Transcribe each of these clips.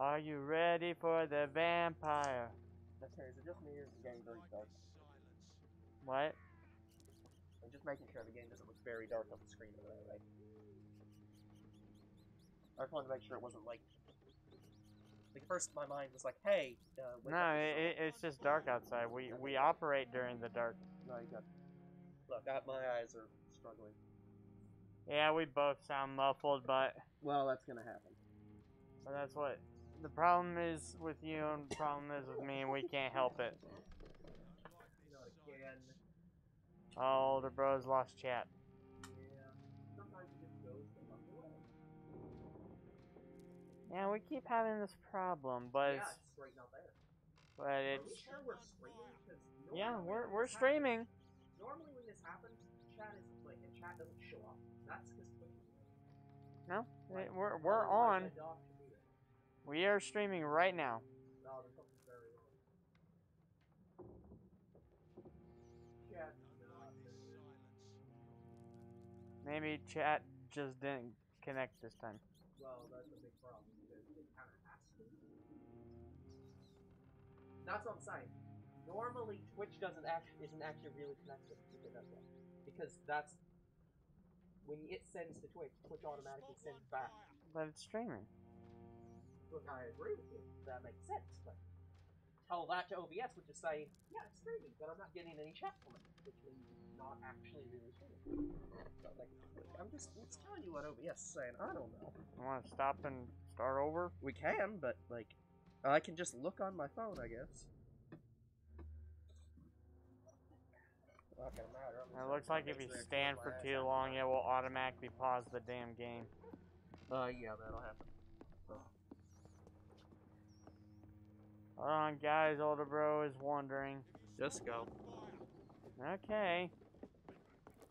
Are you ready for the vampire? Okay, is it just me or is the game very dark? What? I'm just making sure the game doesn't look very dark on the screen right away. I just wanted to make sure it wasn't like. Like first, my mind was like, "Hey, uh, No, it, it, it's just dark outside. We we operate during the dark. No, you got. Look, I, my eyes are struggling. Yeah, we both sound muffled, but Well, that's gonna happen. but that's what the problem is with you, and the problem is with me, and we can't help it. Oh, older bros lost chat. Yeah. Sometimes it just goes to nothing. Yeah, we keep having this problem, but yeah, it's, right but it's sure we're streaming? yeah, we're we're this happens- streaming. Normally when this happens, chat is like, and chat doesn't show up. That's because No, Like, we're we're on. a dog should do that. We are streaming right now. No, there's something very wrong. Chat not Maybe chat just didn't connect this time. Well, that's a big problem because it kind of to. That's what I'm saying. Normally, Twitch doesn't actually isn't actually really connected it does because that's when it sends to Twitch, Twitch automatically sends back. But it's streaming. Look, I agree with you. That makes sense, but tell that to OBS, which is saying, yeah, it's streaming, but I'm not getting any chat from it, which means not actually really streaming. So, like, I'm just it's telling you what OBS is saying. I don't know. You want to stop and start over? We can, but like, I can just look on my phone, I guess. Matter. It looks like if you stand for too long, it will automatically pause the damn game. Uh, yeah, that'll happen. Hold on, guys. Older bro is wondering. Just go. Okay.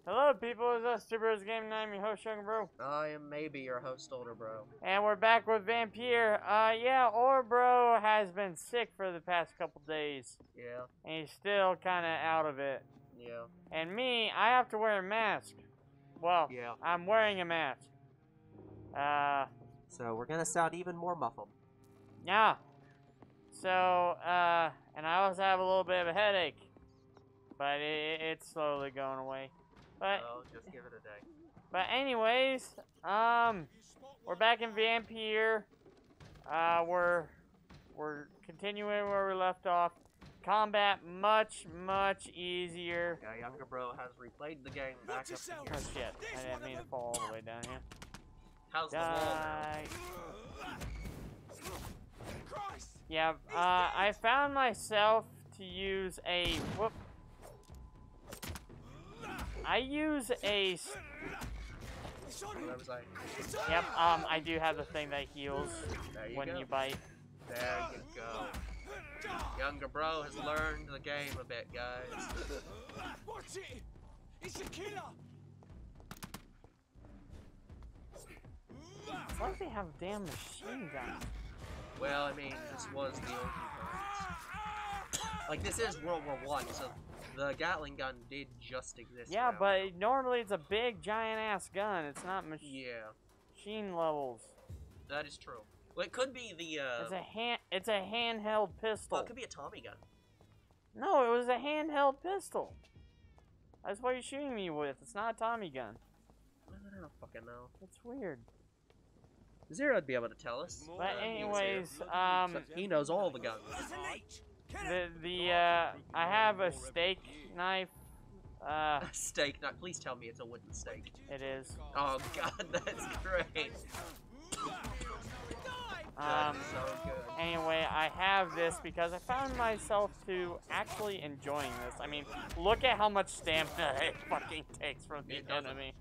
Hello, people. It's us, Two Bros Game, and I'm your host, Young Bro. I am maybe your host, older bro. And we're back with Vampyr. Uh, yeah, Older Bro has been sick for the past couple days, Yeah, and he's still kind of out of it. yeah, And me, I have to wear a mask. Well, yeah. I'm wearing a mask. Uh, So we're gonna sound even more muffled. yeah. So, uh, and I also have a little bit of a headache, but it, it's slowly going away. But, Oh, just give it a day. but anyways, um, we're back in Vampyr. Uh, we're we're continuing where we left off. Combat much much easier. Yeah, younger bro has replayed the game back up to Oh shit! I didn't mean to fall all the way down here. How's the wall now? Yeah, uh, I found myself to use a whoop. I use a s- What was I? yep. Um, I do have the thing that heals you when go. you bite. There you go. Younger bro has learned the game a bit, guys. Watch it! It's a killer! It's like they have damn machine guns. Well, I mean, this was the olden times. Like, this is World War One, so the Gatling gun did just exist. Yeah, but normally it's a big giant ass gun. It's not mach- yeah, machine levels. that is true. Well, it could be the. Uh, It's a hand. It's a handheld well, pistol. it could be a Tommy gun. No, it was a handheld pistol. That's what you're shooting me with. It's not a Tommy gun. I don't fucking know. It's weird. Zero'd be able to tell us. But anyways, um, He knows all the guns. It's a leech! Kill the the uh, I have a steak knife. Uh, steak. Not. Please tell me it's a wooden steak. it is. Oh God, that's great. Um, is so good. anyway, I have this because I found myself to actually enjoying this. I mean, look at how much stamina it fucking takes from the It doesn't. enemy.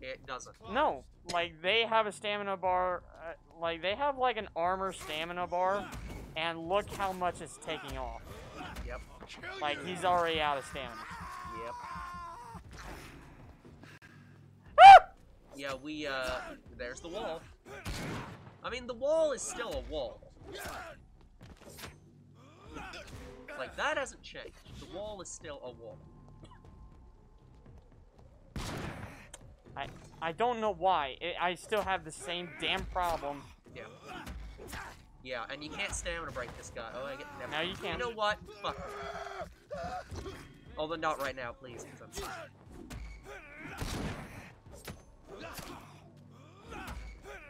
It doesn't. No, like they have a stamina bar, uh, like they have like an armor stamina bar, and look how much it's taking off. Yep. Like he's already out of stamina. Yep. Yeah, we, uh, there's the wall. I mean, the wall is still a wall. Like, that hasn't changed. The wall is still a wall. I I don't know why. It, I still have the same damn problem. Yeah. Yeah, and you can't stamina break this guy. Oh, I get never. Now you can. You know what? Fuck. Although not right now, please. 'cause I'm-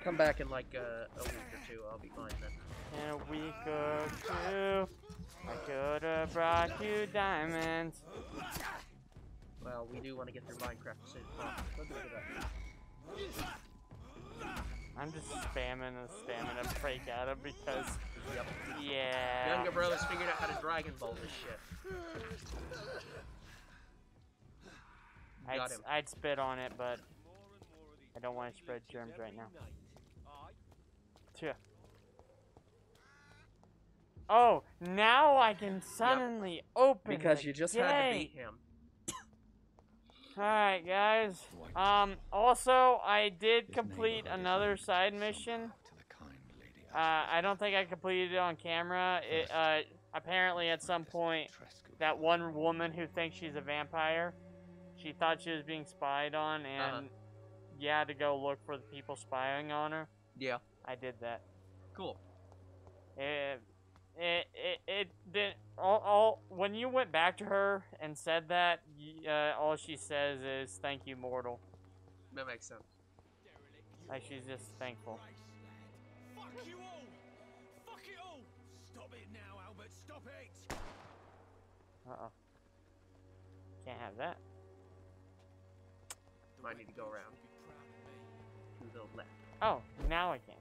Come back in like uh, a week or two. I'll be fine then. In a week or two, I could have brought you diamonds. Well, we do want to get through Minecraft soon. Look at that. I'm just spamming the stamina break at him because, Yep. yeah. Younger brother's figured out how to Dragon Ball this shit. I'd, Got him. I'd spit on it, but I don't want to spread germs right now. Tch. Oh, now I can suddenly open Because the you just had to beat him. Alright, guys. Um, also, I did complete another side mission. the kind lady Uh, I don't think I completed it on camera. It, uh, apparently at some point, that one woman who thinks she's a vampire, she thought she was being spied on, and Uh-huh. you had to go look for the people spying on her. Yeah. I did that. Cool. It, it, it, it did. All, all when you went back to her and said that, uh, all she says is "Thank you, mortal." That makes sense. Like she's just thankful. Fuck you all! Fuck it all! Stop it now, Albert. Stop it! Uh oh. Can't have that. Might need to go around to the left. Oh, now I can.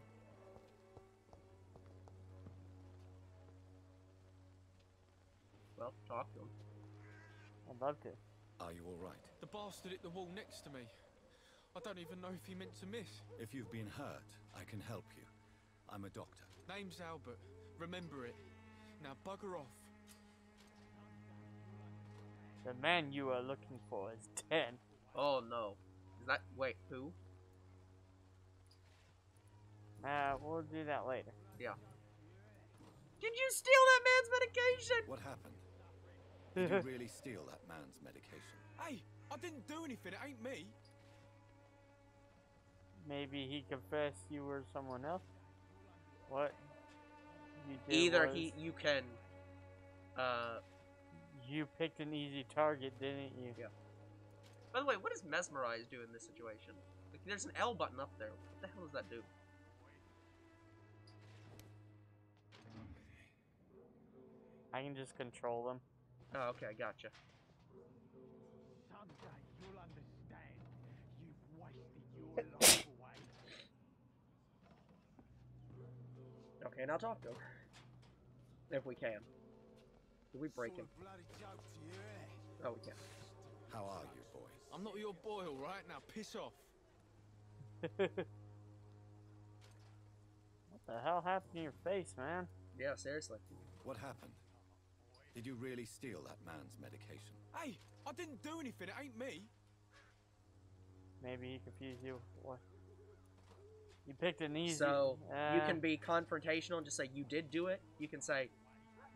Well, talk to him. I'd love to. Are you all right? The bastard hit the wall next to me. I don't even know if he meant to miss. If you've been hurt, I can help you. I'm a doctor. Name's Albert. Remember it. Now bugger off. The man you are looking for is dead. Oh no. Is that wait who? Uh, we'll do that later. Yeah. Did you steal that man's medication? What happened? Did you really steal that man's medication? Hey, I didn't do anything. It ain't me. Maybe he confessed you were someone else. What? You did Either was- he, you can, uh. You picked an easy target, didn't you? Yeah. By the way, what does mesmerize do in this situation? Like, there's an L button up there. What the hell does that do? I can just control them. Oh, okay, gotcha. Someday you'll understand. You've wasted your life away. Okay, now talk to him. If we can. Did we break him? Bloody joke to you? Oh, we can. How are you, boys? I'm not your boy, all right? Now piss off. what the hell happened to your face, man? Yeah, seriously. What happened? Did you really steal that man's medication? Hey, I didn't do anything. It ain't me. Maybe he confused you. What? You picked an easy. So, you uh, can be confrontational and just say, you did do it. You can say,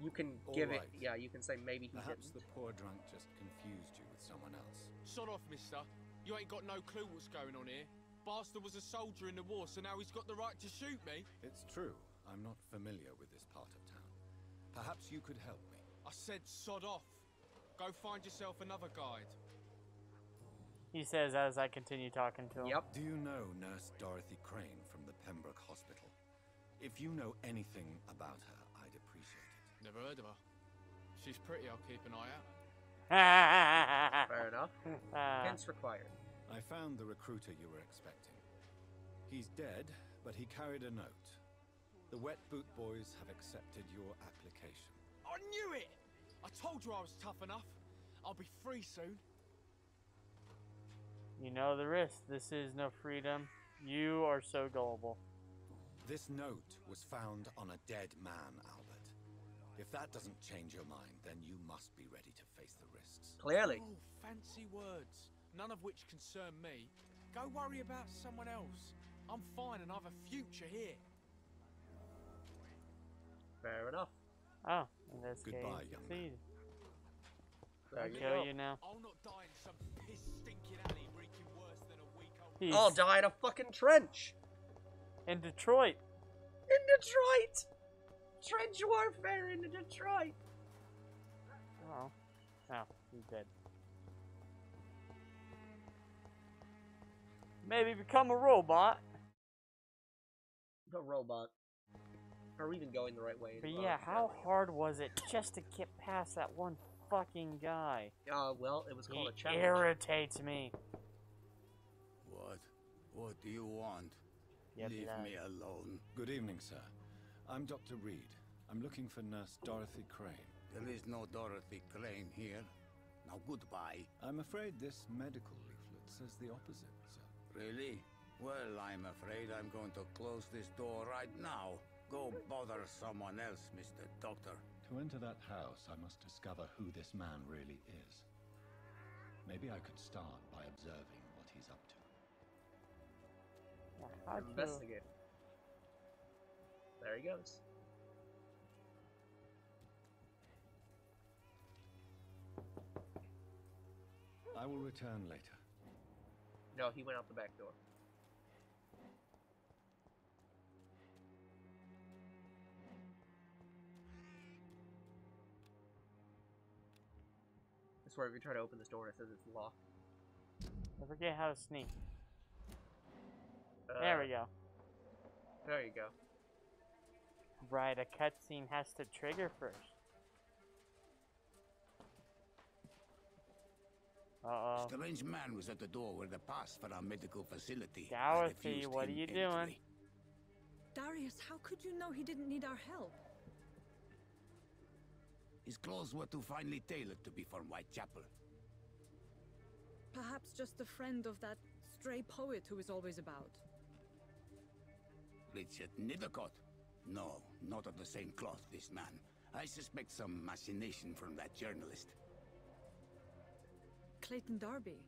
you can give right. it, yeah, you can say maybe he Perhaps didn't. the poor drunk just confused you with someone else. Sod off, mister. You ain't got no clue what's going on here. Bastard was a soldier in the war, so now he's got the right to shoot me. It's true. I'm not familiar with this part of town. Perhaps you could help me. I said sod off. Go find yourself another guide. He says as I continue talking to him. Yep. Do you know Nurse Dorothy Crane from the Pembroke Hospital? If you know anything about her, I'd appreciate it. Never heard of her. She's pretty, I'll keep an eye out. Fair enough. uh, Hints required. I found the recruiter you were expecting. He's dead, but he carried a note. The Wet Boot Boys have accepted your application. I knew it! I told you I was tough enough. I'll be free soon. you know the risk. This is no freedom. You are so gullible. This note was found on a dead man, Albert. If that doesn't change your mind, then you must be ready to face the risks. Clearly. Oh, fancy words. None of which concern me. Go worry about someone else. I'm fine and I've a future here. Fair enough. Oh, in this Goodbye, case, young it's man. I'll kill you now. I'll not die in some piss stinking alley reeking worse than a week old. Peace. I'll die in a fucking trench. In Detroit. In Detroit. trench warfare in Detroit. Oh. Oh, he's dead. Maybe become a robot. The robot. Are we even going the right way? But Uh, yeah, how apparently. hard was it just to get past that one fucking guy? Uh, well, it was He called a challenge. irritates me. What? What do you want? Yep, Leave that- me alone. Good evening, sir. I'm Dr. Reed. I'm looking for Nurse Dorothy Crane. There is no Dorothy Crane here. Now goodbye. I'm afraid this medical leaflet says the opposite, sir. Really? Well, I'm afraid I'm going to close this door right now. Go bother someone else, Mr. Doctor. To enter that house, I must discover who this man really is. Maybe I could start by observing what he's up to. Yeah, how'd Investigate. There he goes. I will return later. No, he went out the back door. Swear, if you try to open this door, and it says it's locked. I forget how to sneak. Uh, There we go. There you go. Right, a cutscene has to trigger first. Uh-oh. Strange man was at the door with a pass for our medical facility. I Dorothy, what are you entry. doing? Darius, how could you know he didn't need our help? His clothes were too finely tailored to be from Whitechapel. Perhaps just a friend of that stray poet who is always about. Richard Nithercott? No, not of the same cloth, this man. I suspect some machination from that journalist. Clayton Darby.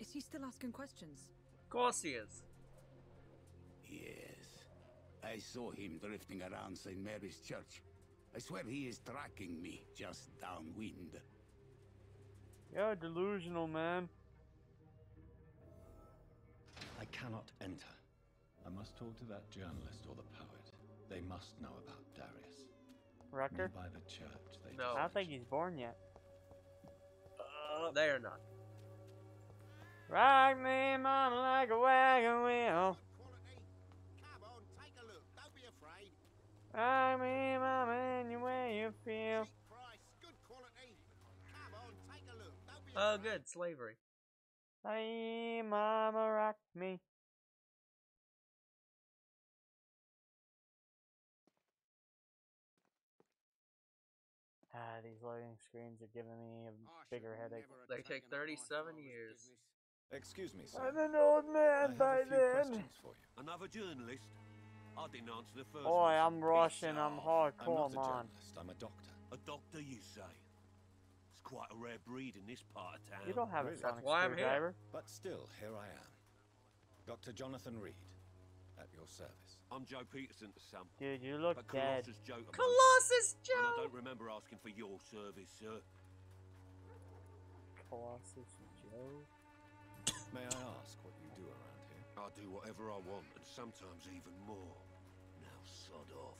Is he still asking questions? Of course he is. Yes. I saw him drifting around St. Mary's Church. I swear he is tracking me just downwind. You're delusional, man. I cannot enter. I must talk to that journalist or the poet. They must know about Darius. Rucker? Nearby the church, they No. I don't think he's born yet. Uh, they are not. Rock me, mama, like a wagon wheel. Come on, take a look. Don't be Oh, afraid. good. Slavery. Hey, mama, rock me. Ah, these loading screens are giving me a I should bigger headache. They take taken up my 37 years. Excuse me, sir. I'm an old I man have by a few then. questions for you. Another journalist? I didn't answer the first Boy, one. I'm Russian. I'm uh, Bizarre. I'm not a man. journalist. I'm a doctor. A doctor, you say? It's quite a rare breed in this part of town. You don't have a Really? sonic why I'm here. But still, here I am. Dr. Jonathan Reed, at your service. I'm Joe Peterson to some. Dude, you look But dead. Colossus Joe. Colossus And I don't remember asking for your service, sir. Colossus Joe. May I ask what you do around here? I do whatever I want, and sometimes even more. Now sod off.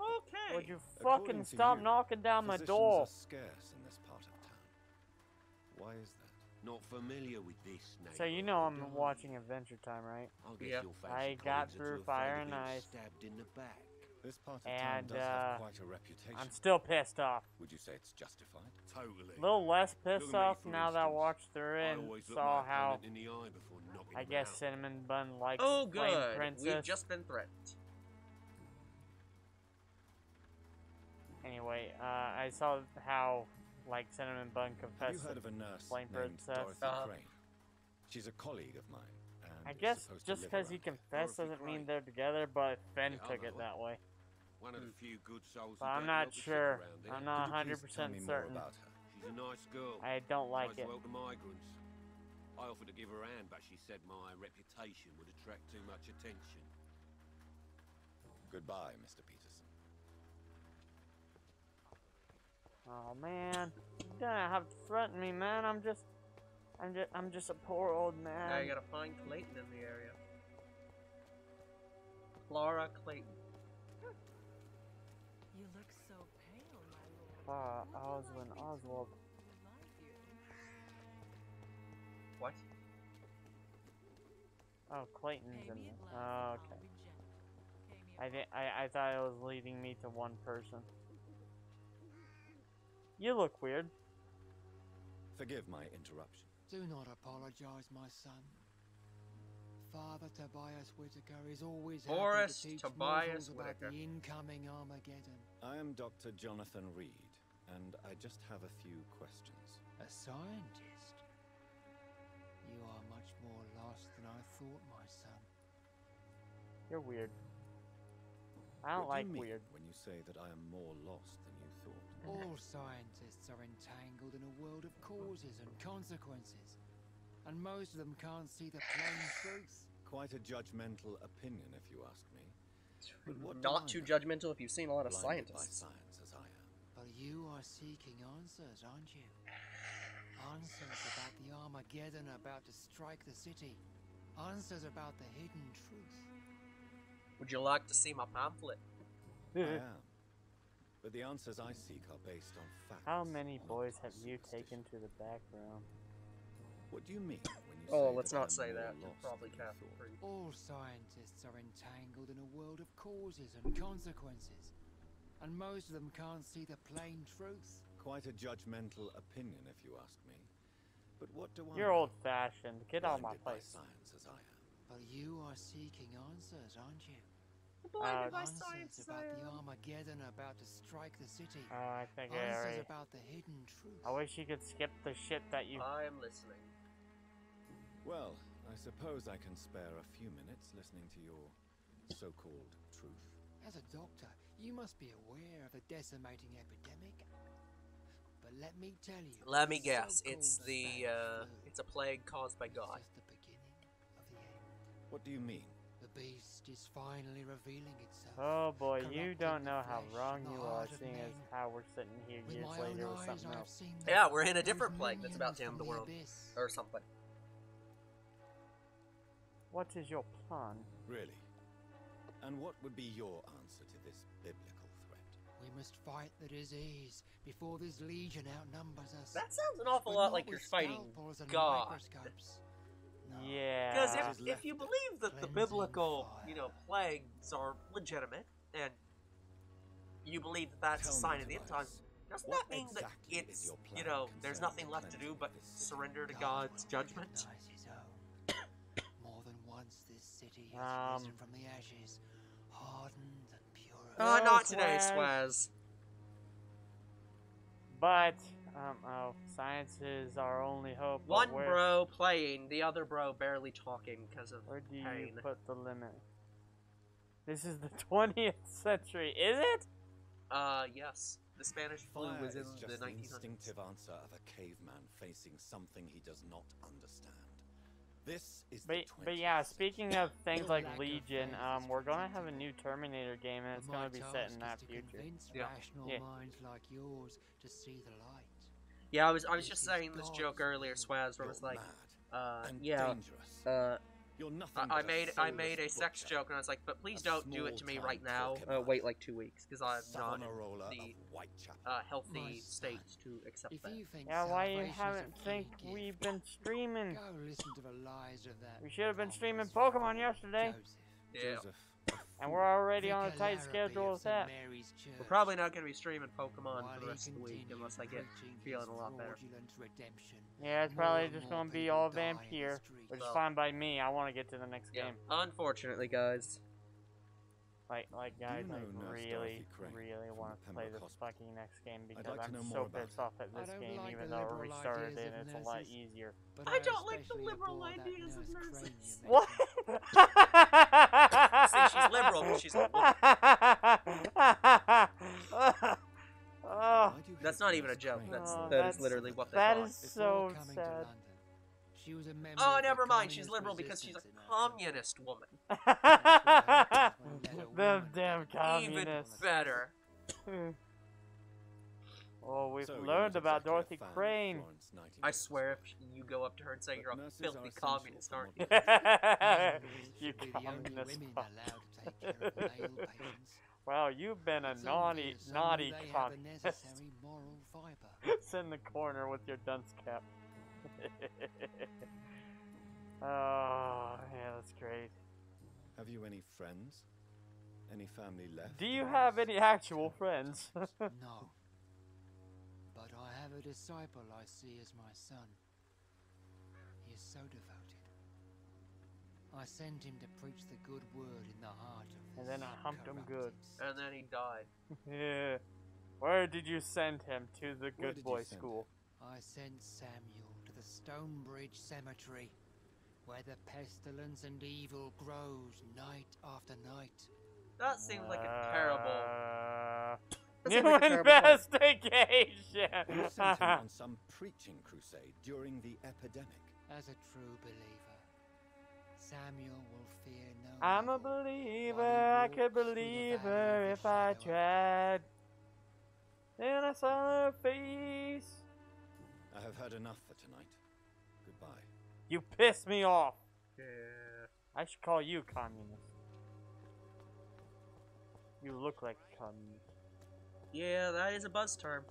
Okay. Would you According fucking to stop you, knocking down my door? are scarce in this part of town. Why is that? Not familiar with this name. So you know I'm watching Adventure Time, right? I guess Yeah. you'll fancy I got colleagues through Fire and being Ice. Stabbed in the back. This part of And, town does uh, have quite a reputation. I'm still pissed off. Would you say it's justified? Totally. A little less pissed me, off for now that I instance. watched through it I and saw how in the eye before knocking I guess out. Cinnamon Bun likes Oh, Flame good. Princess. We've just been threatened. Anyway, uh, I saw how like Cinnamon Bun Have you confessed. heard of a nurse named Dorothy Uh-huh. Crane? She's a colleague of mine. And I guess just because he confessed doesn't mean they're together, but Finn Yeah, took it her. that way. One of the few good souls. But I'm don't not look the shit sure. I'm not Could you please tell 100% certain. about her? She's a nice girl. I don't like Tries it. well to migrants. I offered to give her a hand, but she said my reputation would attract too much attention. Goodbye, Mr. Peterson. Oh man, you don't have to threaten me, man. I'm just, I'm just, I'm just a poor old man. Now you gotta find Clayton in the area. Clara Clayton. You look so pale, my lord. Ah, Oswin Oswald. What? Oh, Clayton's in there. Oh, okay. I, di- I I thought it was leading me to one person. You look weird. Forgive my interruption. Do not apologize, my son. Father Tobias Whitaker is always Boris happy to teach Tobias mortals about Whitaker. the incoming Armageddon. I am Dr. Jonathan Reed, and I just have a few questions. A scientist? You are much more lost than I thought, my son. You're weird. I don't What do you mean weird. when you say that I am more lost than you thought. All scientists are entangled in a world of causes and consequences, and most of them can't see the plain truth. Quite a judgmental opinion, if you ask me. But what don't too know? judgmental if you've seen a lot of Blinded by scientists. science as I am. But you are seeking answers, aren't you? Answers about the Armageddon about to strike the city. Answers about the hidden truth. Would you like to see my pamphlet? I am. But the answers I seek are based on facts. How many boys have you taken to the background? What do you mean when you Oh, let's not say that. Probably you Captain thought? Creed. All scientists are entangled in a world of causes and consequences, and most of them can't see the plain truth. Quite a judgmental opinion, if you ask me. But what do I You're old-fashioned. Get out of my Blinded by place. science as I am. But you are seeking answers, aren't you? Blinded by science, about I the. Armageddon about to strike the city. Oh, I think I answers already. about the hidden truth. I wish you could skip the shit that you. I am listening. Well, I suppose I can spare a few minutes listening to your so-called truth. As a doctor, you must be aware of the decimating epidemic. But let me tell you. Let me guess. It's so-called the uh, it's a plague caused by God. just the beginning of the end. What do you mean? The beast is finally revealing itself. Oh boy, you don't know how wrong you are, seeing as how we're sitting here With years later with eyes, something I've else. Yeah, we're in a different plague that's about to end the world. abyss. Or something. What is your plan? Really? And what would be your answer to this biblical threat? We must fight the disease before this legion outnumbers us. That sounds an awful But lot like you're fighting God. Microscopes. No. Yeah. Because if, if you believe that the biblical, fire. you know, plagues are legitimate, and you believe that that's Tell a sign of the end times, doesn't that mean that exactly is it's, you know, there's nothing left to do but of this city? surrender to God's judgment? recognize his own. More than once, this city has Um. risen from the ashes, hardened and purified. Uh, not today, Swaz. Swaz. But um oh, science is our only hope. One where, bro playing, the other bro barely talking because of Where do you put the limit? This is the 20th century, is it? Uh, yes. The Spanish flu Fire was in is the just the 1900s. instinctive answer of a caveman facing something he does not understand. This is But, the but yeah, speaking of things like Legion, um, we're gonna have a new Terminator game, and it's gonna be set in that future. Yeah. rational Yeah. Yeah, I was I was just saying this joke earlier. Swaz, where You're it was like, uh, yeah, uh, You're nothing I, I made I made a sex butcher. joke, and I was like, but please A don't do it to me right now. Uh, wait like two weeks, because I'm not in Savonarola the of uh, healthy My state to accept If that. you think Yeah, why you haven't think gift, we've been streaming? Go listen to the lies of that. We should have been streaming Pokemon yesterday, Joseph. Yeah, Joseph, and we're already on a tight schedule of with that. We're probably not going to be streaming Pokemon While for the he rest of the week unless I get feeling a lot better. Yeah, it's probably just gonna be all die in the Vampyr, which is fine by me. I want to get to the next Yeah, game. unfortunately, guys. Like, like guys, know I really, really want to play Pembroke this fucking next game because like I'm so pissed off at this game, like even though it restarted it, and it's a lot easier. But I don't like the liberal ideas of nurse nurses. What? See, she's liberal, but she's a woman. oh, Why do you That's not even a joke. That's Oh, that is that's- literally what they that thought. is Before so sad. London, she was a oh, member Oh, never mind. She's liberal because she's a resistance in our communist woman. Them damn Even communists. better. oh, we've So learned about exactly Dorothy Crane. Florence I swear, if you go up to her and say But you're a filthy are communist, aren't you? you should be the only communist women fuck. allowed to take care of male patients. Wow, you've been a It's naughty, naughty they have the communist. necessary moral fiber. Sit in the corner with your dunce cap. oh, yeah, that's great. Have you any friends? Any family left? Do you have any actual friends? No. But I have a disciple I see as my son. He is so devoted. I sent him to preach the good word in the heart of And then I humped him good. And then he died. yeah. Where did you send him? To the good did boy school. I sent Samuel to the Stonebridge Cemetery, where the pestilence and evil grows night after night. That seems like a terrible. Uh, That new seems like a terrible plan. investigation. You sent him on some preaching crusade during the epidemic. As a true believer, Samuel will fear no I'm a evil while he believer. I could believe her if I tried. Then I saw her face. I have heard enough for tonight. Goodbye. You piss me off. Yeah. I should call you communist. You look like a communist. Yeah, that is a buzz term.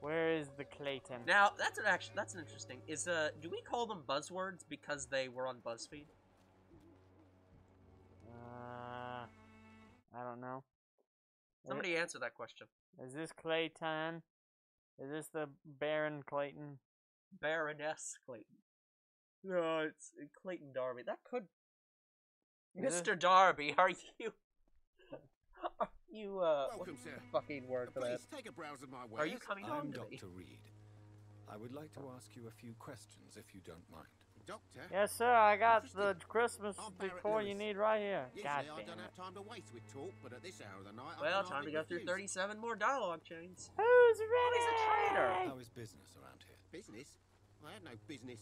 Where is the Clayton? Now that's an actually that's an interesting. Is uh, do we call them buzzwords because they were on BuzzFeed? Uh, I don't know. Somebody answer that question. Is this Clayton? Is this the Baron Clayton? Baroness Clayton. No, it's uh, Clayton Darby. That could. Is it? Mr. Darby, are you? Are you uh? Welcome, what's sir. Fucking word for that. Please take a browse of my wares. Are you coming I'm home to me? Dr. Reed. I would like to ask you a few questions if you don't mind. Doctor? Yes, sir. I got the Christmas I'm decor you need right here. Usually God I don't it. have time to waste with talk, but at this hour of the night, I Well, can time to go through 37 more dialogue chains. Who's he's a ready? traitor. How is business around here? Business? I have no business.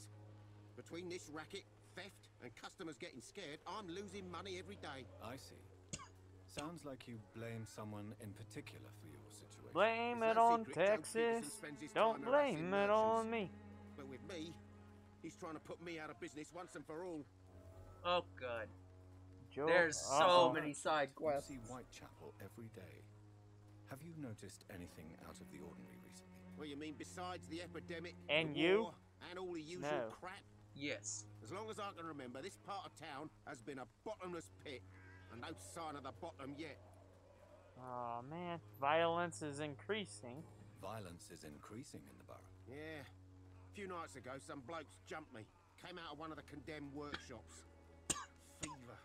Between this racket, theft, and customers getting scared, I'm losing money every day. I see. Sounds like you blame someone in particular for your situation. Blame it on Texas. Peterson spends his Don't blame it on me. But with me, he's trying to put me out of business once and for all. Oh, god. Joe, There's so uh-oh. many side You quests. see Whitechapel every day. Have you noticed anything out of the ordinary recently? Well, you mean besides the epidemic, And the you? war, and all the usual No. crap? Yes. As long as I can remember, this part of town has been a bottomless pit, and no sign of the bottom yet. Oh man, violence is increasing. Violence is increasing in the borough. Yeah. A few nights ago, some blokes jumped me. Came out of one of the condemned workshops. Fever,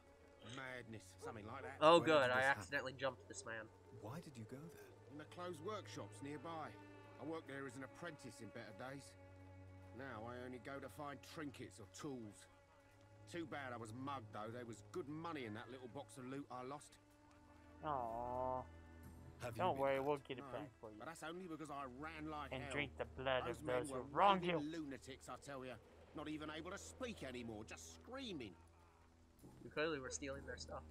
madness, something like that. Oh, Where good. I this happen? accidentally jumped this man. Why did you go there? In the closed workshops nearby. I worked there as an apprentice in better days. Now I only go to find trinkets or tools. Too bad I was mugged though. There was good money in that little box of loot I lost. Aww. Have Don't worry, hurt? we'll get it No, back for you. But that's only because I ran like And hell. drink the blood Those of those who wronged you. lunatics, I tell you. Not even able to speak anymore, just screaming. You clearly were stealing their stuff.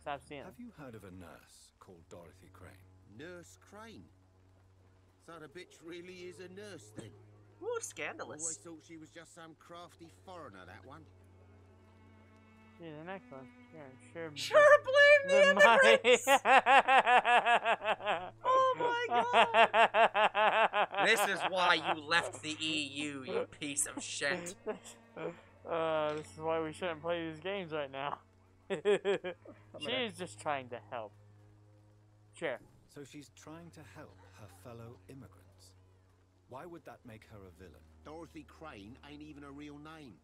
Stop stealing. Have you heard of a nurse called Dorothy Crane? Nurse Crane. So the bitch really is a nurse then. Ooh, Always scandalous. thought she was just some crafty foreigner, that one. Yeah, the next one. Sure, sure. Sure, blame the the immigrants! Oh my god. This is why you left the EU, you piece of shit. Uh, this is why we shouldn't play these games right now. She's just trying to help. Sure. So she's trying to help her fellow immigrants. Why would that make her a villain? Dorothy Crane ain't even a real name.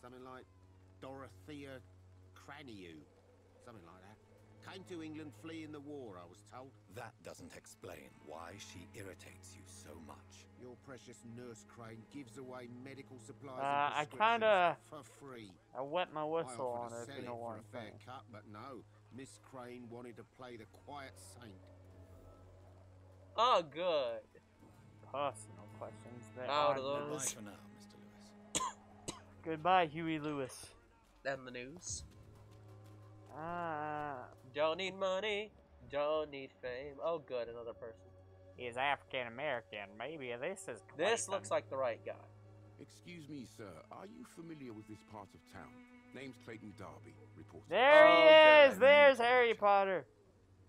Something like Dorothea Craniu. Something like that. Came to England fleeing the war, I was told. That doesn't explain why she irritates you so much. Your precious nurse Crane gives away medical supplies Uh, and I kinda- for free. I wet my I whistle offered on to her if sell you it know for what a I'm fair saying. cut, but no. Miss Crane wanted to play the quiet saint. Oh, good. Personal questions. That Out aren't of the- Goodbye those. for now, Mr. Lewis. Goodbye, Huey Lewis. And the news. Ah, Don't need money. Don't need fame. Oh, good. Another person. he's African American. Maybe this is. This looks like the right guy. Excuse me, sir. Are you familiar with this part of town? Name's Clayton Darby, reporter. There Oh, he is. good. There's Harry Potter.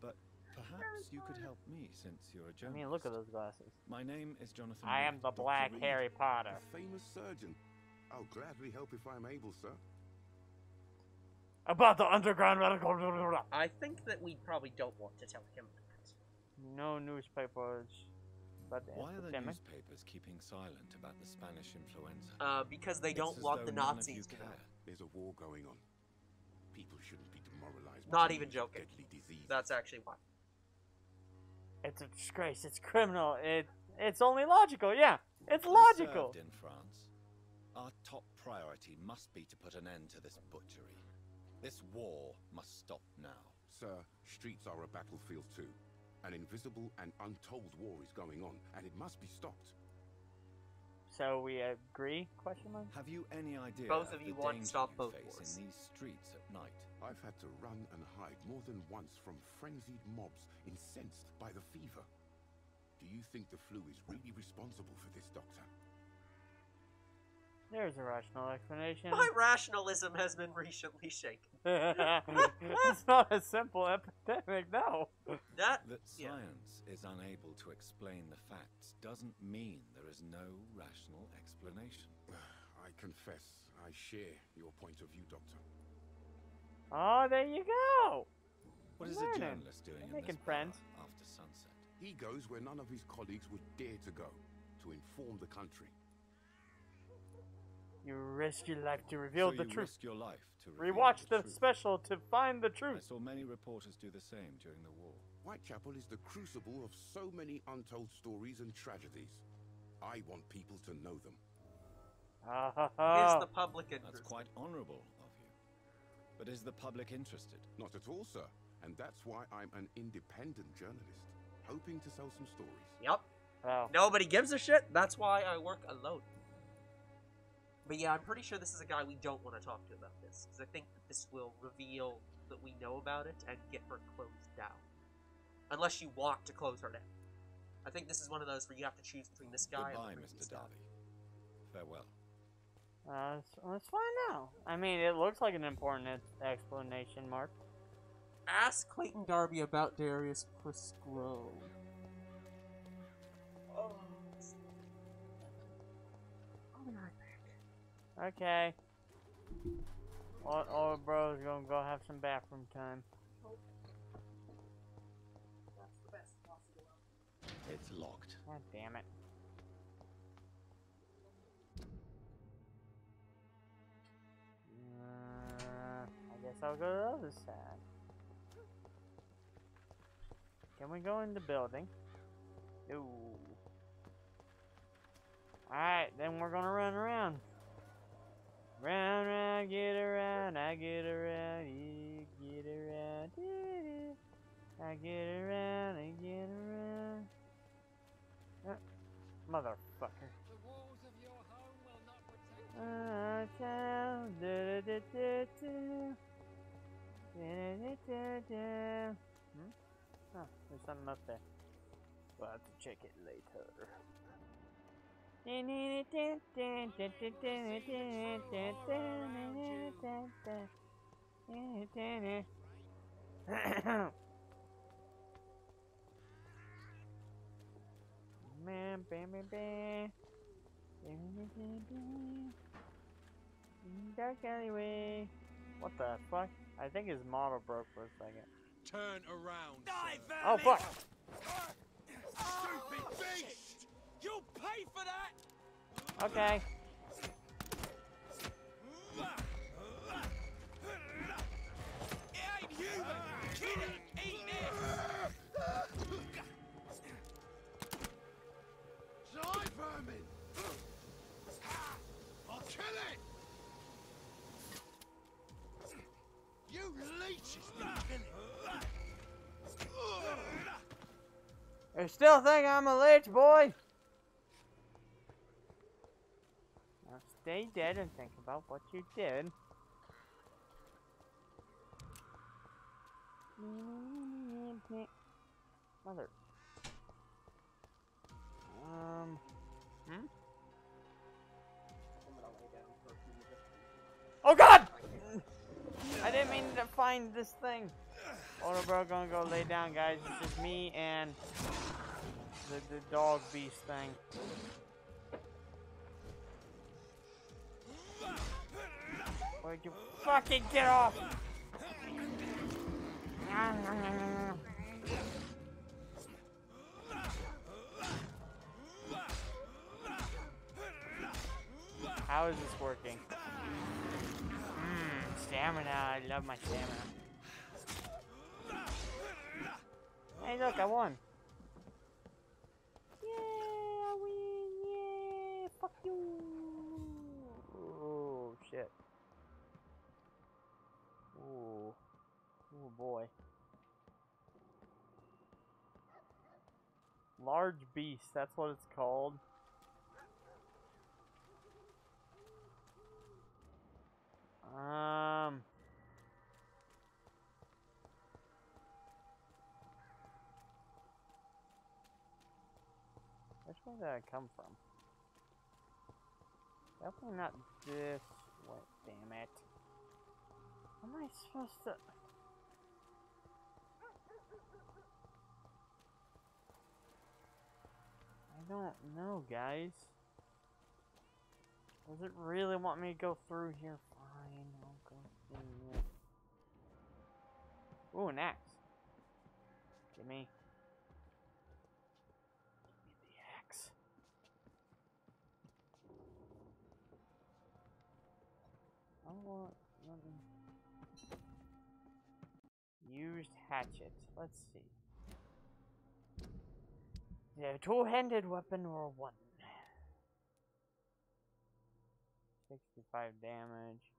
But Perhaps you could help me since you're a I journalist. mean, look at those glasses. My name is Jonathan. I am the Dr. Black Reed, Harry Potter. A famous surgeon. I'll gladly help if I'm able, sir. About the underground medical. I think that we probably don't want to tell him that. No newspapers. But the Why are the epidemic. newspapers keeping silent about the Spanish influenza? Uh, because they It's don't want the Nazis to know. care. There's a war going on. People shouldn't be demoralized. Not even joking. Deadly disease. That's actually why. It's a disgrace. It's criminal. It. It's only logical. Yeah, it's logical. in France. Our top priority must be to put an end to this butchery. This war must stop now. Sir, streets are a battlefield too. An invisible and untold war is going on, and it must be stopped. So we agree? Question mark. Have you any idea Both of the you want to stop both face wars. in these streets at night? I've had to run and hide more than once from frenzied mobs incensed by the fever. Do you think the flu is really responsible for this, Doctor? There's a rational explanation. My rationalism has been recently shaken. It's not a simple epidemic, no. That That yeah. science is unable to explain the facts doesn't mean there is no rational explanation. I confess, I share your point of view, Doctor. Oh, there you go. What is Learning. a journalist doing They're in making this friends. bar after sunset? He goes where none of his colleagues would dare to go, to inform the country. You risk your life to reveal so the you truth. risk your life to reveal Rewatch the, truth. special to find the truth. I truth. saw many reporters do the same during the war. Whitechapel is the crucible of so many untold stories and tragedies. I want people to know them. Ha, Is the public That's quite honourable of you. But is the public interested? Not at all, sir. And that's why I'm an independent journalist, hoping to sell some stories. Yep. Well, Nobody gives a shit. That's why I work alone. But yeah, I'm pretty sure this is a guy we don't want to talk to about this because I think that this will reveal that we know about it and get her closed down. Unless you want to close her down. I think this is one of those where you have to choose between this guy Goodbye, and the previous Mr. guy. Darby. Farewell. uh, let's, let's find out. I mean, it looks like an important explanation, Mark. Ask Clayton Darby about Darius Prescrow. Okay. Old bro's gonna go have some bathroom time. That's the best possible outcome. It's locked. God damn it. Uh, I guess I'll go to the other side. Can we go in the building? No. Alright, then we're gonna run around. Round, round, get around, I get around, you get around, dee-dee. I get around, I get around. Uh, motherfucker. The walls of your home will not protect you. Uh, down, da, da, da, da, da. Da, da, da, da. Hmm? Oh, there's something up there. We'll have to check it later. Man, bam, bam, bam. Dark alleyway. What the fuck? I think his model broke for a second. Turn around. Oh fuck! Stupid beast! You'll pay for that! Okay. It ain't human! Kill it! Eat it! Die, vermin! I'll kill it! You leeches will kill it! You still think I'm a leech, boy? Now stay dead and think about what you did. Mother. Um. Hmm? I'm gonna lay down for a few minutes. Oh God! I didn't mean to find this thing. Older bro gonna go lay down, guys. It's just me and the, the dog beast thing. Where'd you fucking get off? How is this working? Mmm, stamina. I love my stamina. Hey, look, I won. Yeah, I win. Yeah, fuck you. Oh, shit. Ooh. Oh, boy. Large beast, that's what it's called. Um. Which way did I come from? Definitely not this way. Damn it. Am I supposed to... don't know, guys. Does it really want me to go through here? Fine, I'll go through here. Ooh, an axe. Give me. Give me the axe. I want. Me. Used hatchet. Let's see. Yeah, two-handed weapon or one. 65 damage.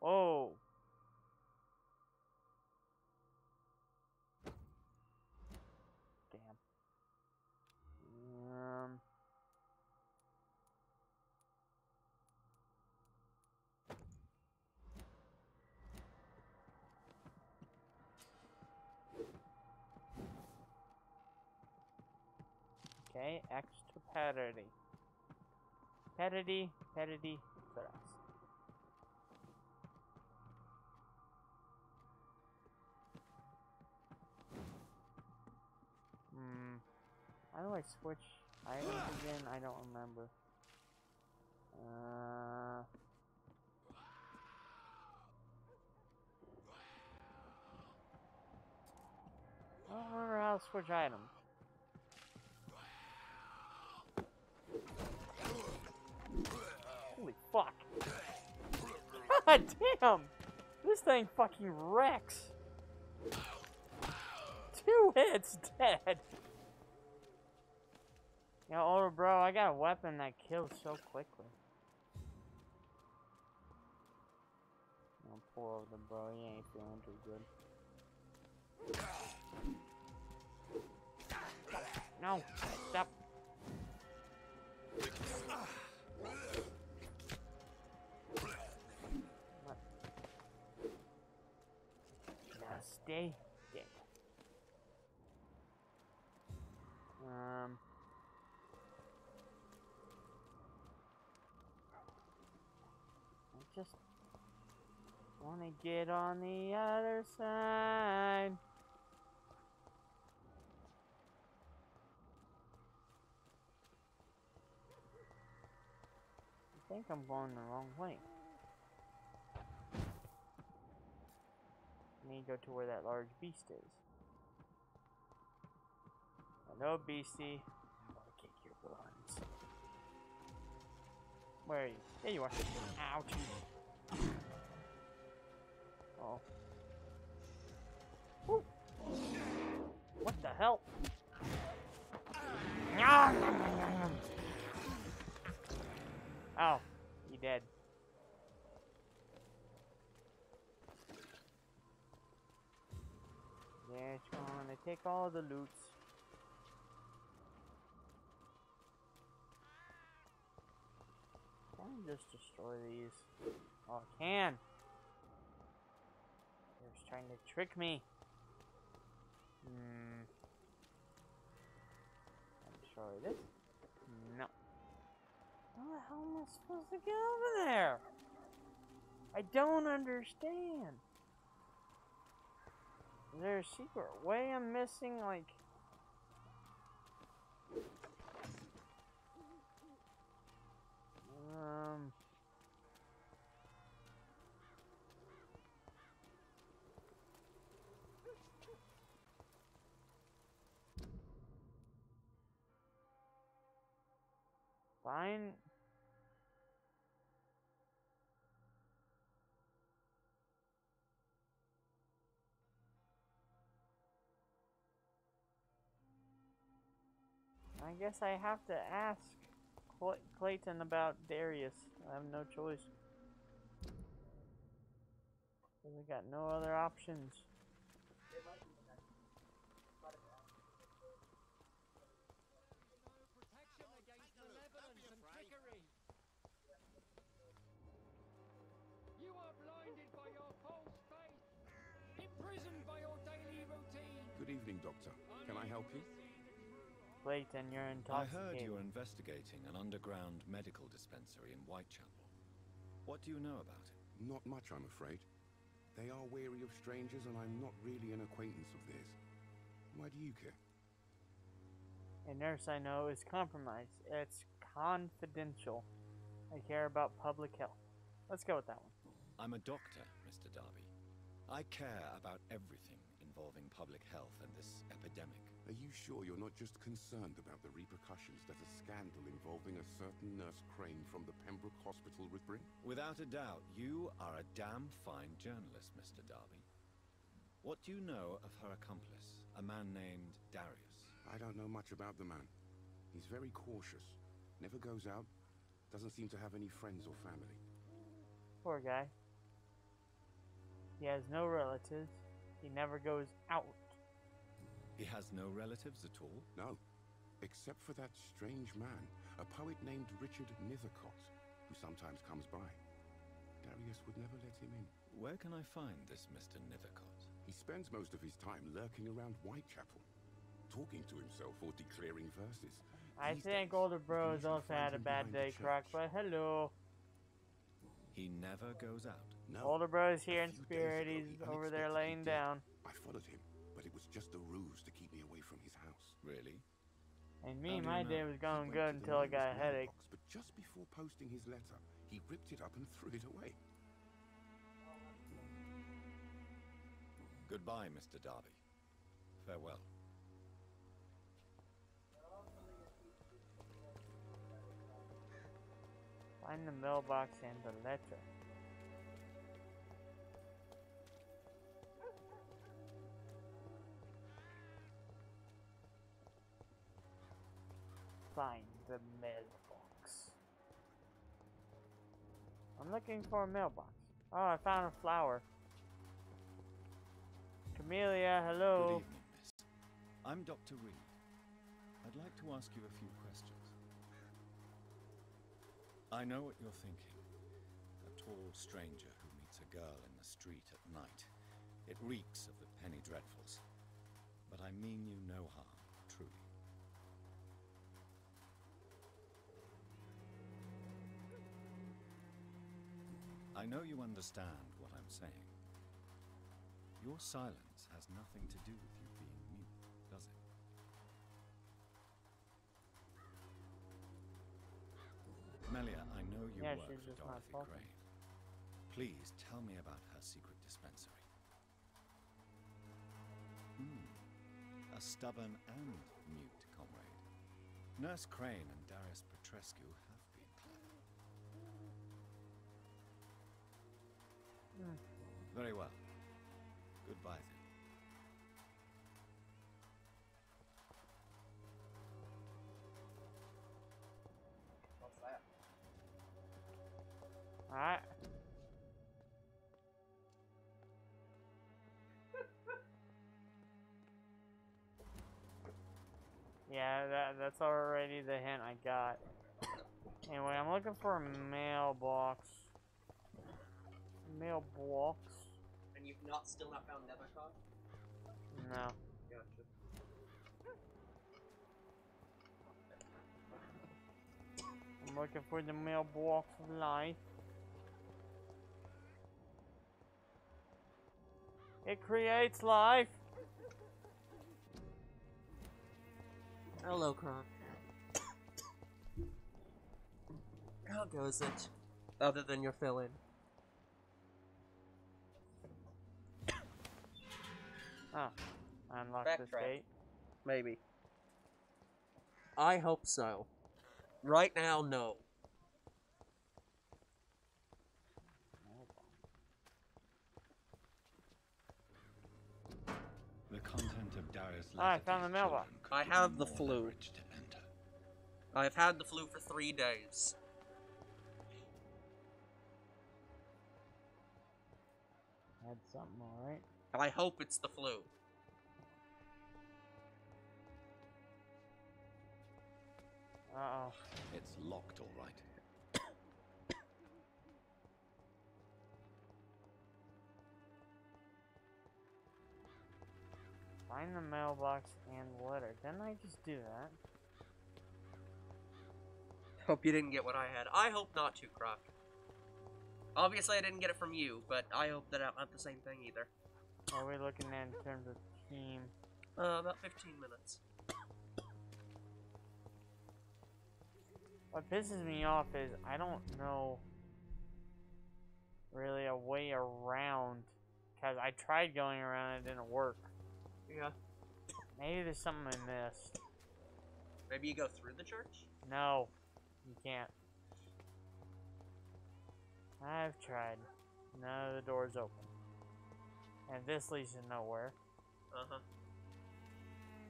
Oh. Damn. Um. Okay, extra parity. Parity, parity, plus. Hmm. How do I switch items again? I don't remember. Uh. I don't remember how to switch items. Holy fuck. God damn! This thing fucking wrecks. Two hits, dead. Yo, older bro, I got a weapon that kills so quickly. Oh, poor older bro, he ain't feeling too good. No, stop. Now stay dead. Um. I just want to get on the other side. Think I'm going the wrong way. Need to go to where that large beast is. Hello, beastie. I'm gonna kick your. Where are you? There you are. Ouch. Oh. Woo. What the hell? Oh, you dead. Yeah, it's gonna take all the loot. Can I just destroy these? Oh, I can. Just trying to trick me. Hmm. This? The hell am I supposed to get over there? I don't understand. Is there a secret way I'm missing? Like. Um. Fine. I guess I have to ask Cl Clayton about Darius. I have no choice. I got no other options. Clayton, you're I heard you were investigating an underground medical dispensary in Whitechapel. What do you know about it? Not much, I'm afraid. They are wary of strangers, and I'm not really an acquaintance of theirs. Why do you care? A nurse I know is compromised. It's confidential. I care about public health. Let's go with that one. I'm a doctor, Mr. Darby. I care about everything involving public health and this epidemic. Are you sure you're not just concerned about the repercussions that a scandal involving a certain Nurse Crane from the Pembroke Hospital would bring? Without a doubt, you are a damn fine journalist, Mr. Darby. What do you know of her accomplice, a man named Darius? I don't know much about the man. He's very cautious, never goes out, doesn't seem to have any friends or family. Poor guy. He has no relatives. He never goes out. He has no relatives at all? No, except for that strange man, a poet named Richard Nethercott, who sometimes comes by. Darius would never let him in. Where can I find this Mr. Nethercott? He spends most of his time lurking around Whitechapel, talking to himself or declaring verses. I These think days, older you can bros usually also had a bad day, the Croc, but hello. He never goes out. No, Older bros here in spirit. ago, He's he over there laying did. down. I followed him, but it was just a ruse to keep me away from his house. Really? And me, do my day was going good until I got a headache. mailbox, But just before posting his letter, he ripped it up and threw it away. Goodbye, Mr. Darby. Farewell. Find the mailbox and the letter. Find the mailbox. I'm looking for a mailbox. Oh, I found a flower. Camellia, Good hello. evening, miss. I'm Dr. Reed. I'd like to ask you a few questions. I know what you're thinking. A tall stranger who meets a girl in the street at night. It reeks of the penny dreadfuls. But I mean you no harm, truly. I know you understand what I'm saying. Your silence has nothing to do with you being mute, does it? Melia, I know you Yeah, work for Dorothy. Crane. Please tell me about her secret dispensary. Hmm. A stubborn and mute comrade. Nurse Crane and Darius Petrescu have Mm. Very well. Goodbye then. What's that? Alright. Yeah, that, that's already the hint I got. Anyway, I'm looking for a mailbox. Mailbox? And you've not still not found Nethercott? No. Gotcha. I'm looking for the mailbox of life. It creates life. Hello, Kron. How goes it? Other than your fill in. Oh, I unlocked this Backtrack. gate. Maybe. I hope so. Right now, no. The content of Darius' Ah, I found the mailbox. I have the flu. leverage to enter. I've had the flu for three days. Had something, alright. I hope it's the flu. Uh oh. It's locked, all right. Find the mailbox and letter. Didn't I just do that? Hope you didn't get what I had. I hope not to, Croc. Obviously, I didn't get it from you, but I hope that I'm not the same thing either. What are we looking at in terms of team? Uh, about 15 minutes. What pisses me off is I don't know really a way around because I tried going around and it didn't work. Yeah. Maybe there's something I missed. Maybe you go through the church? No, you can't. I've tried. None of the doors open. And this leads to nowhere. Uh huh.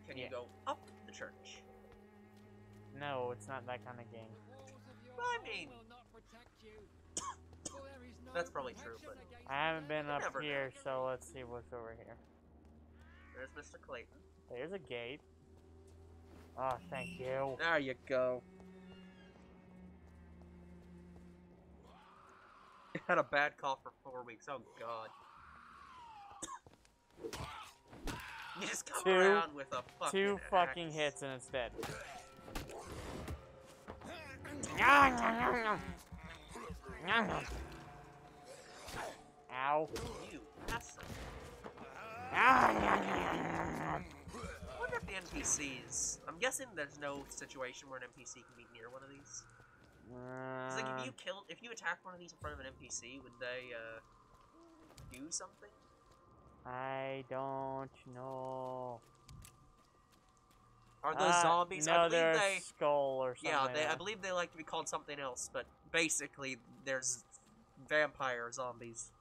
Can Yeah. you go up the church? No, it's not that kind of game. I mean, that's probably true, but I haven't been up Never know. here, so let's see what's over here. there's Mr. Clayton. There's a gate. Oh, thank you. There you go. Had a bad cough for four weeks. Oh god. You just come Two- around with a fucking Two fucking axe. hits and it's dead. Ow. You asshole. Wonder if the NPCs. I'm guessing there's no situation where an NPC can be near one of these. like if you killed, if you attack one of these in front of an NPC, would they uh do something? I don't know. Are those Uh, zombies? No, I believe they're a they. skull or something. Yeah, like they, I believe they like to be called something else, but basically, there's vampire zombies.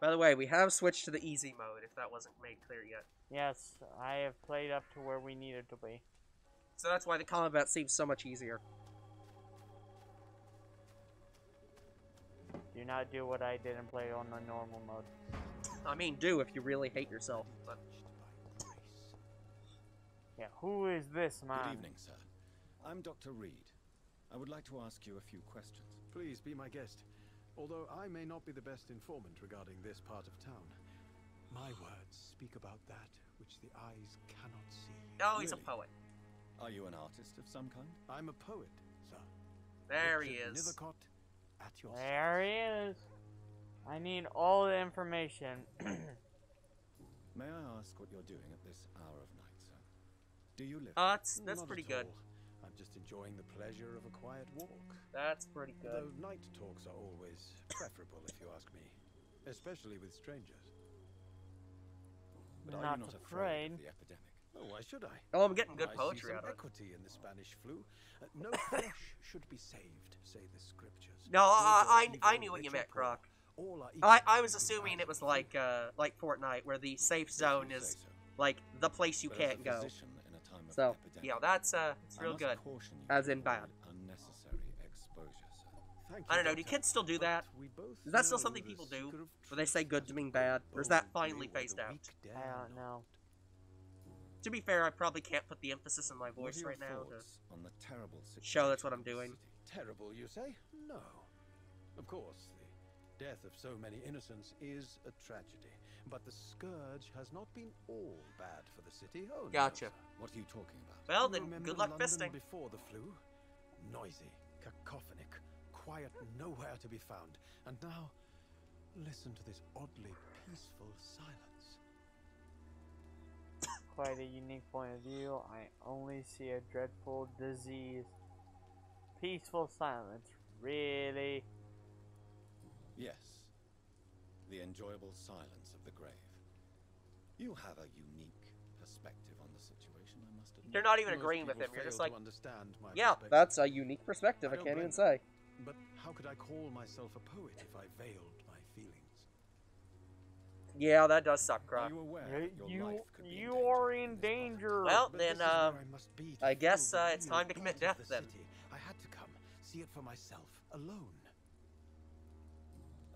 By the way, we have switched to the easy mode, if that wasn't made clear yet. Yes, I have played up to where we needed to be. So that's why the combat seems so much easier. Do not do what I did and play on the normal mode. I mean, do if you really hate yourself, but Yeah, who is this man? Good evening, sir. I'm Dr. Reed. I would like to ask you a few questions. Please be my guest. Although I may not be the best informant regarding this part of town, my words speak about that which the eyes cannot see. oh, he's a poet. Are you an artist of some kind? I'm a poet, sir. There he is. Nethercott, at your There he is. I need all the information. May I ask what you're doing at this hour of night, sir? Do you live? Uh, that's, that's Not pretty good. all. I'm just enjoying the pleasure of a quiet walk. That's pretty good. Though night talks are always preferable, if you ask me. Especially with strangers. but are not you not afraid. of the epidemic? Oh, why should I? Oh, I'm getting good I see poetry some out of it. equity in the Spanish flu. Uh, no flesh should be saved, say the scriptures. No, I, I, I knew what you meant, poor, Croc. all I, I was assuming it was like uh like Fortnite, where the safe zone is so. like the place you But can't go. in a time of So, epidemic, yeah, that's uh, it's real good. caution As in bad. Unnecessary exposure, sir. Thank I don't know. you, Do kids still do that? But we both Is that still something people do? secret Where they say good to mean bad? Or is that finally phased out? weak dare I don't not. know. To be fair, I probably can't put the emphasis in my voice right now to on the terrible show that's what I'm doing. Terrible, you say? No. Of course, the death of so many innocents is a tragedy. But the scourge has not been all bad for the city. Oh, no, Gotcha. sir. What are you talking about? Well, then, good luck London fisting. before the flu? Noisy, cacophonic, quiet nowhere to be found. And now, listen to this oddly peaceful silence. Quite a unique point of view. I only see a dreadful disease. Peaceful silence. Really? Yes. The enjoyable silence of the grave. You have a unique perspective on the situation, I must admit. You're not even Most agreeing with people him. You're just like, understand my yeah, that's a unique perspective. I I can't even say. But how could I call myself a poet if I veiled my feelings? Yeah, that does suck, Are Croc. you aware You, you, life could be in are in in this part? danger. Well, But then, this uh, I must be I guess, uh, it's time to commit death the then. I had to come, see it for myself, alone.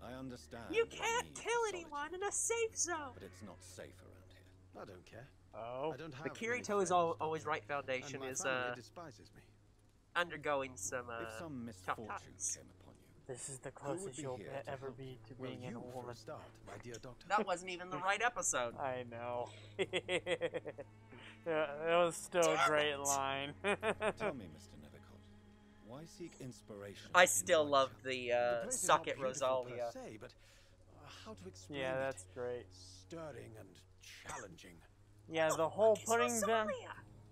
I understand. You can't need for kill solitude, anyone in a safe zone. But it's not safe around here. I don't care. Oh. I don't have The Kirito is all, always right foundation is family uh, despises me. undergoing some uh, if some tough misfortune times. Came upon you, This is the closest you'll be- ever be to Well, being you in a for woman. start, my dear doctor. That wasn't even the right episode. I know. yeah, it was still a great it. line. tell me, Mr. Nethercott, why seek inspiration? I in still love the The uh, place is suck it Rosalia. se, but uh, how to explain yeah, that's great. stirring and challenging. Yeah, the whole It's putting them,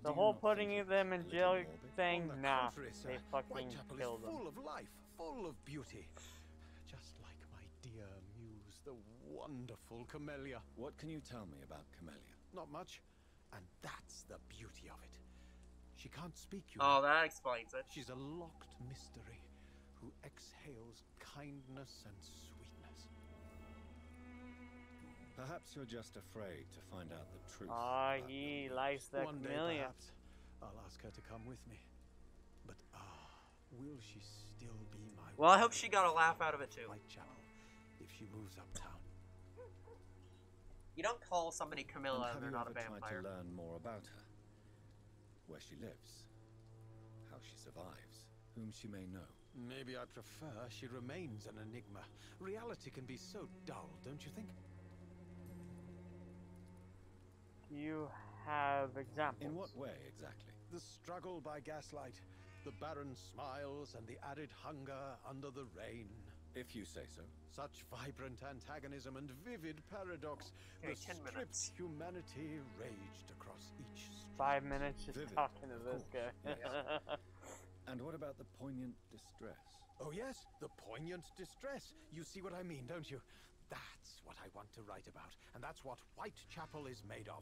the whole putting them in it's a jail little thing, nah, contrary, they fucking Whitechapel killed is them. Full of life, full of beauty. Just like my dear muse, the wonderful Camellia. What can you tell me about Camellia? Not much, and that's the beauty of it. She can't speak you. Oh, that explains it. She's a locked mystery who exhales kindness and sweetness. Perhaps you're just afraid to find out the truth. Ah, he Camellia. likes the One day, perhaps, I'll ask her to come with me. But ah, will she still be my Well, I hope she got a laugh out of it too. Whitechapel if she moves uptown? You don't call somebody Camilla have and they're you not a ever tried vampire. to learn more about her? Where she lives, how she survives, whom she may know. Maybe I prefer she remains an enigma. Reality can be so dull, don't you think? You have examples? In what way exactly? The struggle by gaslight, the barren smiles, and the arid hunger under the rain. If you say so. Such vibrant antagonism and vivid paradox. Okay, the 10 stripped minutes. humanity raged across each street. Five minutes just Vivid, talking to of this course, guy. And what about the poignant distress? Oh, yes, the poignant distress. You see what I mean, don't you? That's what I want to write about, and that's what Whitechapel is made of.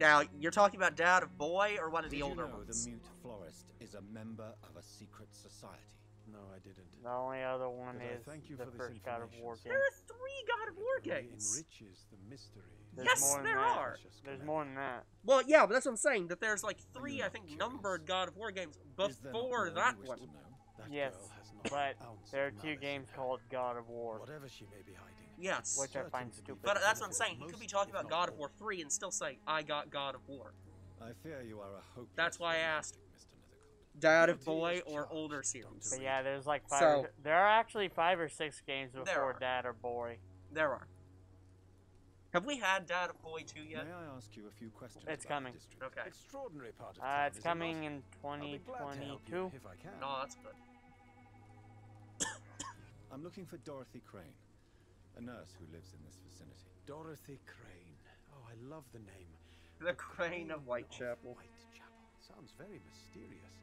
Now, you're talking about Dad of Boy or one of Did the you older know ones? the mute florist is a member of a secret society? No, I didn't. the only other one But is thank you the for this first God of War sir. game. There are three God of War It really games. enriches the mystery. There's Yes, more than there that. are. There's more than that. Well, yeah, but that's what I'm saying. That there's like three, I think, curious? numbered God of War games Is there not before that one. to? That Yes, girl has not but there are two games called God of War. Whatever she may be hiding. Yes. Which I find stupid. But that's what I'm saying. He could be talking about God of all. War 3 and still say, I got God of War. I fear you are a hopeless That's why I asked. romantic, Mr. Nethercott. Dad of Boy or older Dr. series. But yeah, there's like five. So- or, there are actually five or six games before are. Dad or Boy. There are. Have we had Dad of Boy 2 yet? May I ask you a few questions? It's coming. Okay. Extraordinary part of Uh, town, it's coming in I'll be glad to help you 2022. if I can. No, that's good. I'm looking for Dorothy Crane, a nurse who lives in this vicinity. Dorothy Crane. Oh, I love the name. The Crane of Whitechapel. Whitechapel. Sounds very mysterious.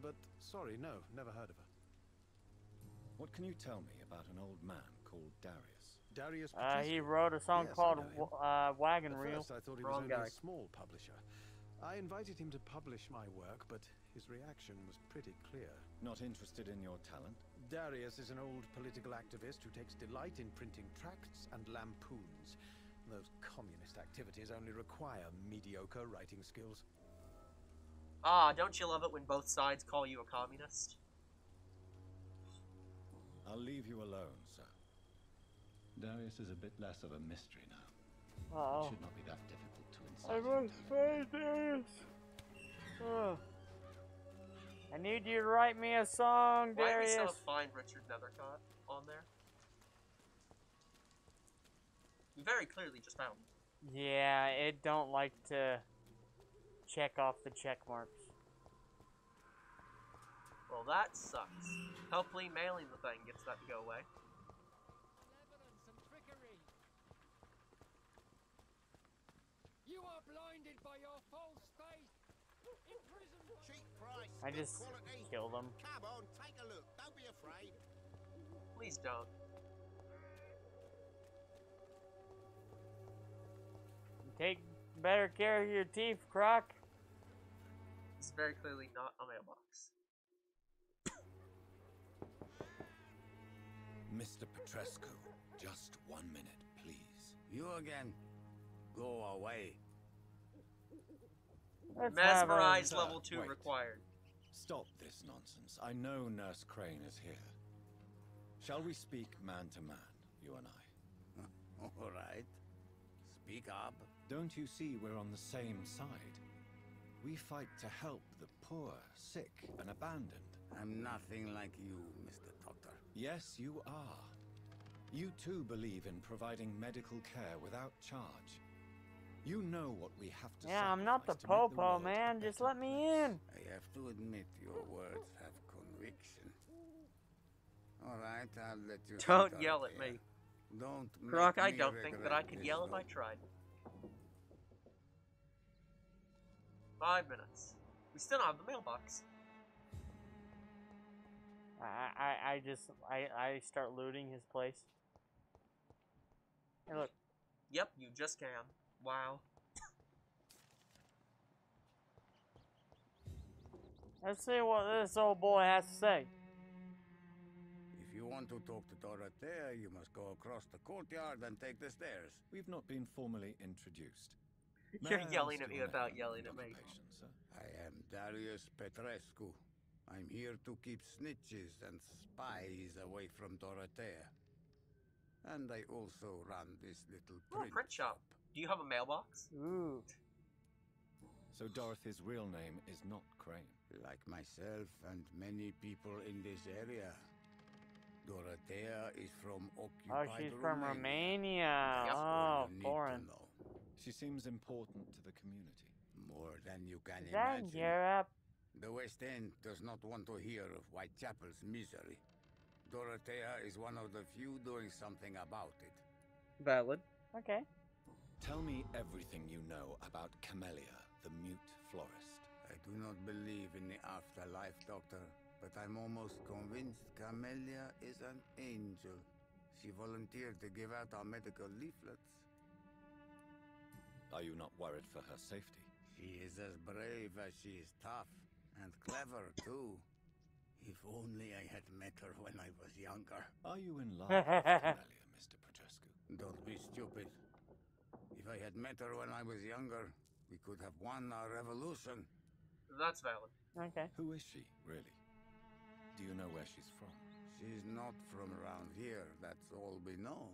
But sorry, no, never heard of her. What can you tell me about an old man called Darius? Darius Uh, he wrote a song Yes, called know him. W- uh, Wagon At Reel. first, I thought he Wrong was only guy. a small publisher. I invited him to publish my work, but his reaction was pretty clear. Not interested in your talent? Darius is an old political activist who takes delight in printing tracts and lampoons. Those communist activities only require mediocre writing skills. Ah, don't you love it when both sides call you a communist? I'll leave you alone, sir. Darius is a bit less of a mystery now. Oh, Should not be that difficult to I incite. must find this. Oh. I need you to write me a song, Why do we still Darius. find Richard Nethercott on there? You very clearly just found him. Yeah, it don't like to check off the check marks. Well, that sucks. Hopefully, mailing the thing gets that to go away. You are blinded by your false faith. Imprisoned. Cheap price. I just quality. killed him. Come on, take a look. Don't be afraid. Please don't. Take better care of your teeth, Croc. It's very clearly not a mailbox. Mr. Petrescu, just one minute, please. You again. Go away. Let's Mesmerize level 2 wait. required. Stop this nonsense. I know Nurse Crane is here. Shall we speak man to man, you and I? All right. Speak up. Don't you see we're on the same side? We fight to help the poor, sick, and abandoned. I'm nothing like you, Mr. Doctor. Yes, you are. You too believe in providing medical care without charge. You know what we have to Yeah, I'm not the sacrifice the popo, world man. Just let me in. I have to admit your words have conviction. All right, I'll let you. see Don't yell at Dorothea. me. Don't. Croc, I don't think that I could yell if I tried. Five minutes. We still don't have the mailbox. I, I, I just, I, I start looting his place. Hey, look. Yep, you just can. Wow. Let's see what this old boy has to say. If you want to talk to Dorothea, you must go across the courtyard and take the stairs. We've not been formally introduced. May You're I yelling at me your without yelling at me. occupation, sir? I am Darius Petrescu. I'm here to keep snitches and spies away from Dorothea. And I also run this little Oh, print, print shop. Do you have a mailbox? Ooh. So Dorothy's real name is not Crane. Like myself and many people in this area. Dorothea is from Oh, occupied she's from Romania. Romania. Yep. Oh, All you need to foreign. She seems important to the community. More than you can Is that imagine. Europe? The West End does not want to hear of Whitechapel's misery. Dorothea is one of the few doing something about it. Valid. Okay. Tell me everything you know about Camellia, the mute florist. I do not believe in the afterlife, Doctor, but I'm almost convinced Camellia is an angel. She volunteered to give out our medical leaflets. Are you not worried for her safety? She is as brave as she is tough, and clever, too. If only I had met her when I was younger. Are you in love with Camellia, Mr. Petrescu? Don't be stupid. If I had met her when I was younger, we could have won our revolution. That's valid. Okay. Who is she, really? Do you know where she's from? She's not from around here, that's all we know.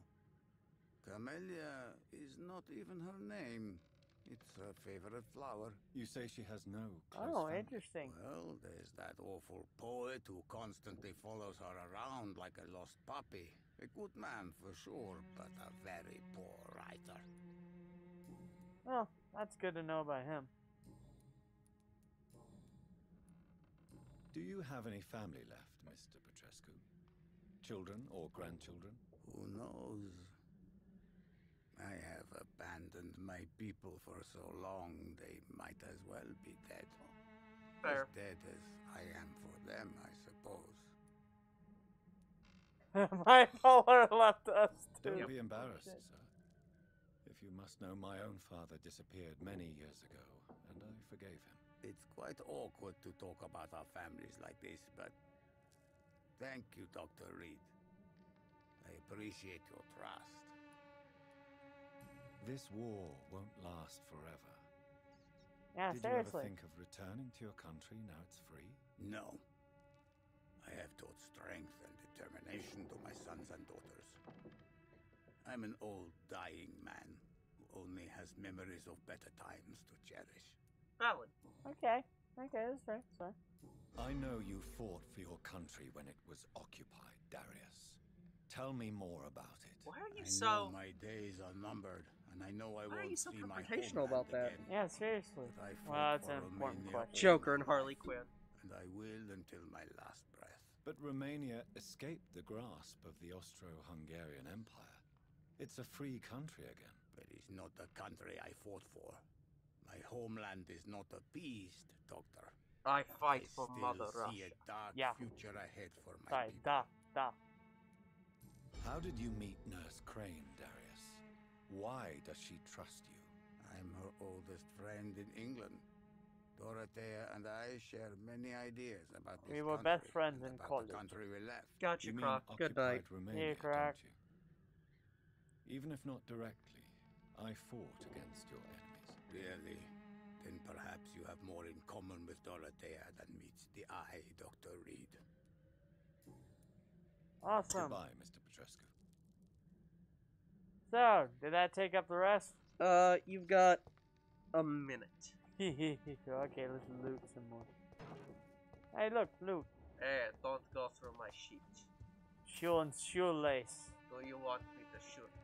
Camellia is not even her name. It's her favorite flower. You say she has no close Oh, family. interesting. Well, there's that awful poet who constantly follows her around like a lost puppy. A good man for sure, but a very poor writer. Well, that's good to know about him. Do you have any family left, Mr. Petrescu? Children or grandchildren? Who knows? I have abandoned my people for so long, they might as well be dead. Fair. As dead as I am for them, I suppose. My father left us too. Don't be embarrassed, sir. If you must know, my own father disappeared many years ago, and I forgave him. It's quite awkward to talk about our families like this, but thank you, Dr. Reed. I appreciate your trust. This war won't last forever. Yeah, Did seriously. you ever think of returning to your country now it's free? No. I have taught strength and determination to my sons and daughters. I'm an old, dying man who only has memories of better times to cherish. Valid. Okay. Okay, that's fair. That's fair. I know you fought for your country when it was occupied, Darius. Tell me more about it. Why are you I so? know my days are numbered, and I know I Why are won't you so see my confrontational homeland about that? again. Yeah, seriously. Well, that's for an important Romania question. Joker and Harley Quinn. and I will until my last breath. But Romania escaped the grasp of the Austro-Hungarian Empire. It's a free country again. But it's not the country I fought for. My homeland is not appeased, Doctor. I fight I for still Mother see Russia. a dark Yeah. future ahead for my Sorry, people. da, da. How did you meet Nurse Crane, Darius? Why does she trust you? I'm her oldest friend in England. Dorothea and I share many ideas about this We were country best friends and in about college. The country we left. Got you, you Croc. Good night. occupied Romania, Croc. Even if not directly, I fought against your enemies. Really? Then perhaps you have more in common with Dorothea than meets the eye, Dr. Reed. Awesome. Goodbye, Mr. Petrescu. So, did that take up the rest? Uh, you've got a minute. okay, let's loot some more. Hey, look, loot. Eh, don't go through my sheet. Shoe and shoelace. Do you want me to shoot?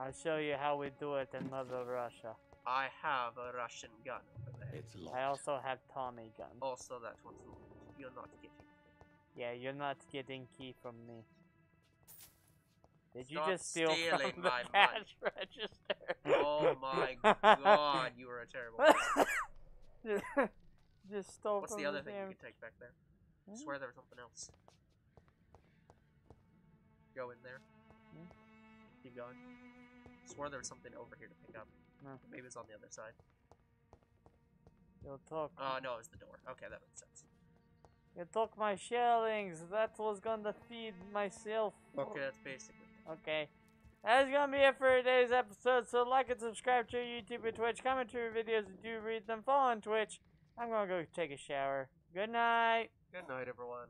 I'll show you how we do it in Mother Russia. I have a Russian gun over there. It's locked. I also have Tommy gun. Also, that one's locked. You're not getting. Yeah, you're not getting key from me. Did you just steal stealing from the my cash register? Oh my god, you are a terrible. person. just stole What's from the other thing damn- you can take back there? I Hmm? swear there was something else. Go in there. Hmm? Keep going. Swear there was something over here to pick up. No. Maybe it's on the other side. You took. Oh, uh, no, it's the door. Okay, that makes sense. You took my shellings. That was gonna feed myself. Okay, that's basically. Okay. That's gonna be it for today's episode. So like and subscribe to YouTube and Twitch. Comment to your videos and do read them. Follow on Twitch. I'm gonna go take a shower. Good night. Good night, everyone.